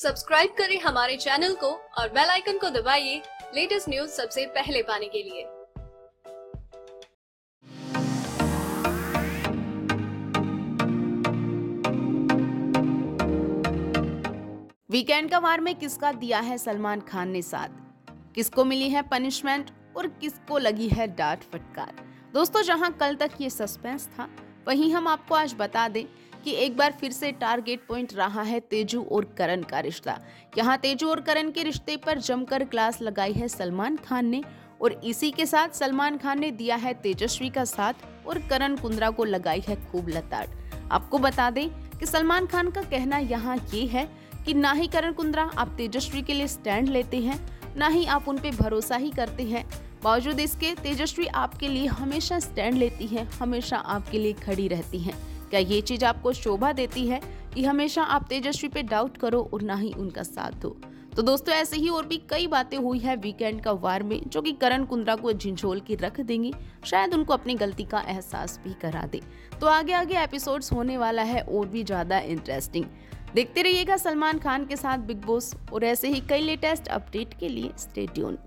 Subscribe करें हमारे channel को और बेल आइकन को दबाइए लेटेस्ट न्यूज़ सबसे पहले पाने के लिए। वीकेंड का वार में किसका दिया है सलमान खान ने साथ? किसको मिली है पनिशमेंट और किसको लगी है डांट फटकार? दोस्तों, जहाँ कल तक ये सस्पेंस था, वहीं हम आपको आज बता दें कि एक बार फिर से टारगेट पॉइंट रहा है तेजू और करण का रिश्ता। यहाँ तेजू और करण के रिश्ते पर जमकर क्लास लगाई है सलमान खान ने और इसी के साथ सलमान खान ने दिया है तेजस्वी का साथ और करण कुंद्रा को लगाई है खूब लताड़। आपको बता दें कि सलमान खान का कहना यहाँ ये है कि ना ही करण कुंद्रा आप तेजस्वी के लिए स्टैंड लेते हैं, ना ही आप उन पे भरोसा ही करते हैं। बावजूद इसके, तेजस्वी आपके लिए हमेशा स्टैंड लेती है, हमेशा आपके लिए खड़ी रहती हैं। क्या ये चीज़ आपको शोभा देती है? कि हमेशा आप तेजस्वी पे डाउट करो और ना ही उनका साथ दो। तो दोस्तों, ऐसे ही और भी कई बातें हुई है वीकेंड का वार में, जो कि करण कुंद्रा को झिझोल की रख देंगी। शायद उनको अपनी गलती का एहसास भी करा दे। तो आगे आगे एपिसोड्स होने वाला है और भी ज़्यादा इंटरेस्टिंग देखते रहिएगा सलमान खान के साथ बिग बॉस और ऐसे ही कई लेटेस्ट अपडेट के लिए स्टे ट्यून